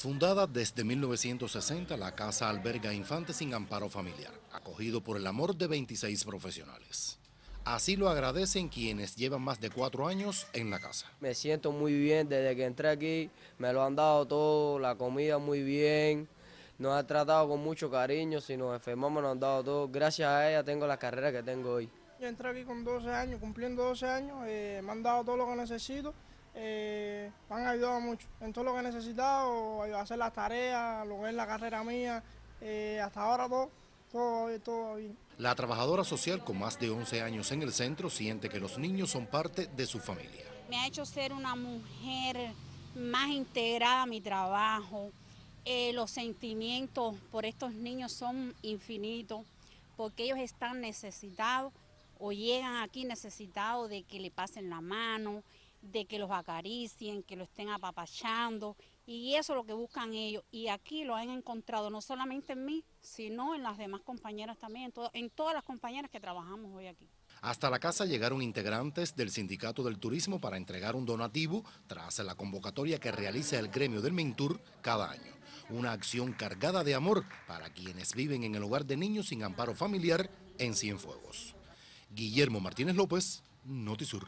Fundada desde 1960, la casa alberga infantes sin amparo familiar, acogido por el amor de 26 profesionales. Así lo agradecen quienes llevan más de cuatro años en la casa. Me siento muy bien desde que entré aquí, me lo han dado todo, la comida muy bien, nos han tratado con mucho cariño, si nos enfermamos nos han dado todo. Gracias a ella tengo la carrera que tengo hoy. Yo entré aquí con 12 años, cumpliendo 12 años, eh, me han dado todo lo que necesito eh, me han ayudado mucho en todo lo que he necesitado, hacer las tareas, lo que es la carrera mía, eh, hasta ahora todo, todo, todo bien. La trabajadora social con más de 11 años en el centro siente que los niños son parte de su familia. Me ha hecho ser una mujer más integrada a mi trabajo. Eh, los sentimientos por estos niños son infinitos porque ellos están necesitados o llegan aquí necesitados de que le pasen la mano, de que los acaricien, que lo estén apapachando y eso es lo que buscan ellos y aquí lo han encontrado no solamente en mí, sino en las demás compañeras también, en, todas las compañeras que trabajamos hoy aquí. Hasta la casa llegaron integrantes del Sindicato del Turismo para entregar un donativo tras la convocatoria que realiza el gremio del Mintur cada año. Una acción cargada de amor para quienes viven en el hogar de niños sin amparo familiar en Cienfuegos. Guillermo Martínez López, Notisur.